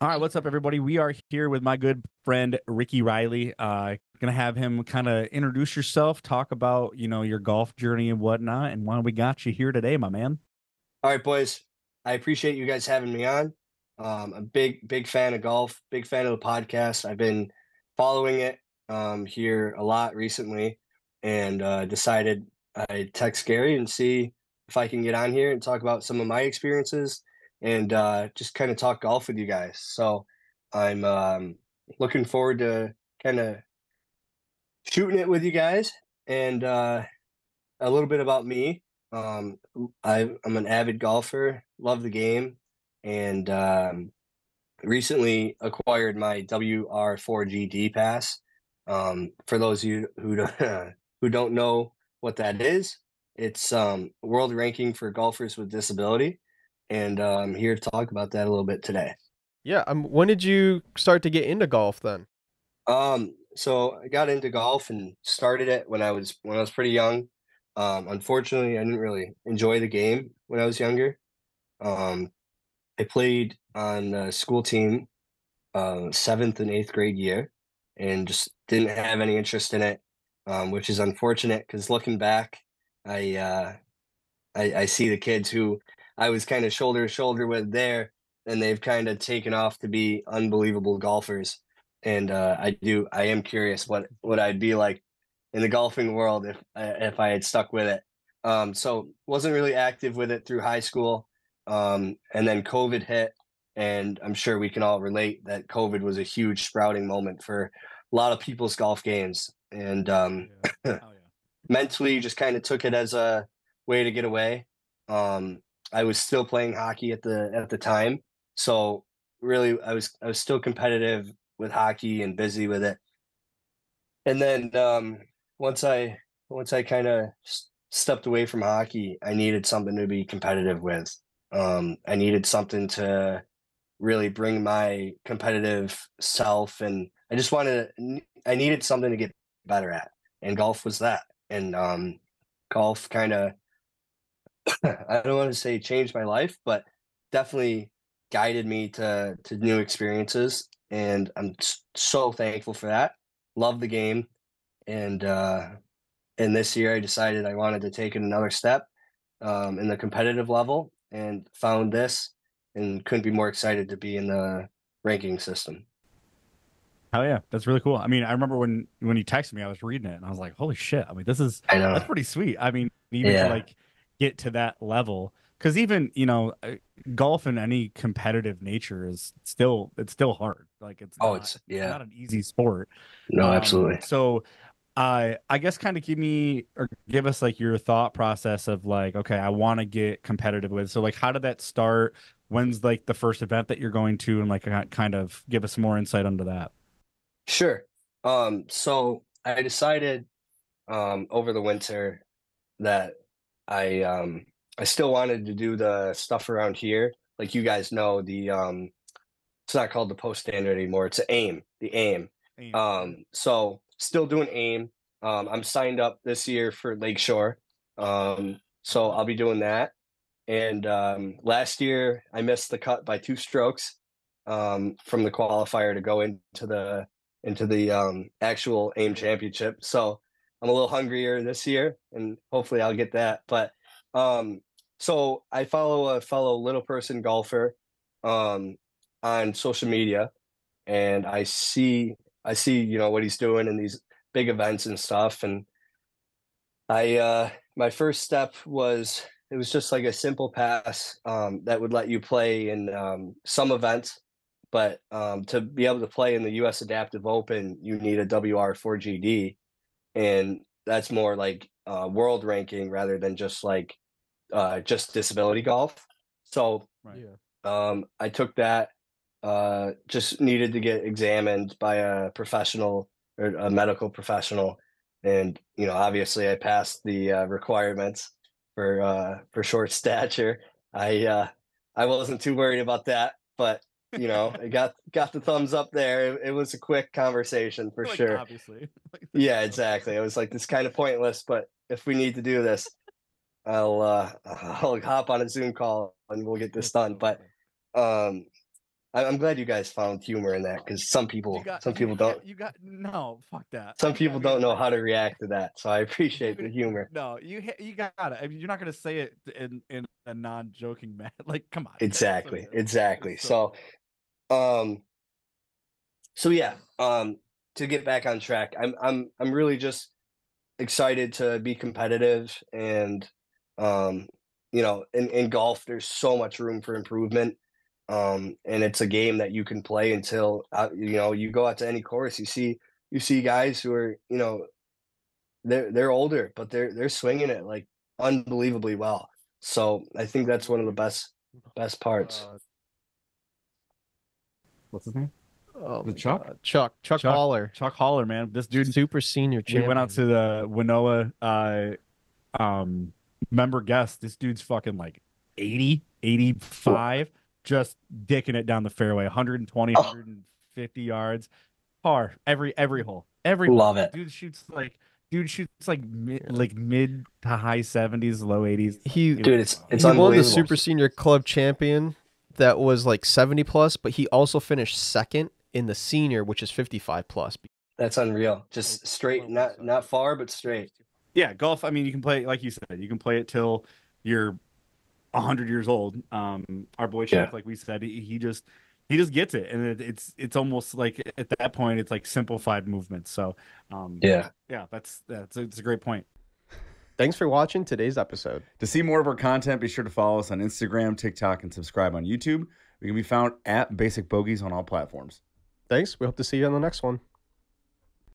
All right, what's up, everybody? We are here with my good friend Ricky Reilly. Uh, gonna have him kind of introduce yourself, talk about you know your golf journey and whatnot, and why we got you here today, my man. All right, boys. I appreciate you guys having me on. Um, a big, big fan of golf. Big fan of the podcast. I've been following it um, here a lot recently, and uh, decided I text Gary and see if I can get on here and talk about some of my experiences and uh, just kind of talk golf with you guys. So I'm um, looking forward to kind of shooting it with you guys and uh, a little bit about me. Um, I, am an avid golfer, love the game, and um, recently acquired my WR4GD pass. Um, for those of you who don't, who don't know what that is, it's um, world ranking for golfers with disability and uh, I'm here to talk about that a little bit today. Yeah. Um, when did you start to get into golf then? Um, so I got into golf and started it when I was when I was pretty young. Um, unfortunately, I didn't really enjoy the game when I was younger. Um, I played on a school team uh, seventh and eighth grade year, and just didn't have any interest in it, um, which is unfortunate because looking back, I, uh, I I see the kids who I was kind of shoulder to shoulder with there, and they've kind of taken off to be unbelievable golfers. And uh, I do, I am curious what what I'd be like in the golfing world if if I had stuck with it. Um, so wasn't really active with it through high school, um, and then COVID hit, and I'm sure we can all relate that COVID was a huge sprouting moment for a lot of people's golf games, and um, yeah. Oh, yeah. mentally just kind of took it as a way to get away. Um, I was still playing hockey at the at the time, so really I was I was still competitive with hockey and busy with it. And then um, once I once I kind of stepped away from hockey, I needed something to be competitive with. Um, I needed something to really bring my competitive self, and I just wanted I needed something to get better at, and golf was that. And um, golf kind of I don't want to say changed my life, but definitely guided me to to new experiences, and I'm so thankful for that. Love the game, and uh, and this year I decided I wanted to take it another step um, in the competitive level, and found this, and couldn't be more excited to be in the ranking system. Hell yeah, that's really cool. I mean, I remember when when you texted me, I was reading it, and I was like, "Holy shit!" I mean, this is that's pretty sweet. I mean, even yeah. like get to that level. Because even you know uh, golf in any competitive nature is still it's still hard. Like it's oh not, it's yeah. not an easy sport. No um, absolutely. so i i guess kind of give me or give us like your thought process of like okay i want to get competitive with so like how did that start? When's like the first event that you're going to and like kind of give us more insight into that? Sure. Um so i decided um over the winter that I um I still wanted to do the stuff around here. Like you guys know, the um it's not called the post standard anymore. It's AIM, the AIM. AIM. Um so still doing AIM. Um I'm signed up this year for Lakeshore. Um so I'll be doing that. And um last year I missed the cut by two strokes um from the qualifier to go into the into the um actual AIM championship. So I'm a little hungrier this year, and hopefully I'll get that. But um, so I follow a fellow little person golfer um, on social media, and I see I see you know what he's doing in these big events and stuff. And I uh, my first step was it was just like a simple pass um, that would let you play in um, some events but um, to be able to play in the U.S. Adaptive Open, you need a WR4GD, and that's more like uh, world ranking rather than just like uh, just disability golf. So right. um, I took that. Uh, just needed to get examined by a professional or a medical professional, and you know, obviously, I passed the uh, requirements for uh, for short stature. I uh, I wasn't too worried about that, but you know, it got got the thumbs up there. It, it was a quick conversation for like, sure. Obviously. yeah, exactly. It was like this kind of pointless, but if we need to do this, I'll uh I'll hop on a Zoom call and we'll get this done. But um I'm glad you guys found humor in that because some people, got, some people don't. You got no, fuck that. Some people don't know how to react to that, so I appreciate the humor. No, you you got it. I mean, you're not gonna say it in in a non-joking manner. Like, come on. Exactly, so, exactly. So, um, so yeah, um, to get back on track, I'm I'm I'm really just excited to be competitive and, um, you know, in in golf, there's so much room for improvement um, and it's a game that you can play until uh, you know you go out to any course. You see you see guys who are you know they're they're older, but they're they're swinging it like unbelievably well. So I think that's one of the best best parts. Uh, what's his name? Oh, the Chuck? God. Chuck Chuck Chuck Holler. Chuck Holler, man. This dude super senior champion. We went out to the Winoa uh um member guest. This dude's fucking like 80, 85 just dicking it down the fairway 120 oh. 150 yards par every every hole every love hole. it. Dude shoots like dude shoots like mid, like mid to high 70s low 80s he dude it's it's he won the super senior club champion that was like 70 plus but he also finished second in the senior which is 55 plus. That's unreal. Just straight not not far but straight. Yeah golf i mean you can play like you said you can play it till you're hundred years old. Um, our boy Chef, yeah. like we said, he, he, just he just gets it, and it, it's it's almost like at that point it's like simplified movements. So um, yeah, yeah, that's that's a, it's a great point. Thanks for watching today's episode. To see more of our content, be sure to follow us on Instagram, TikTok, and subscribe on YouTube. We can be found at Basic Bogeys on all platforms. Thanks. We hope to see you on the next one.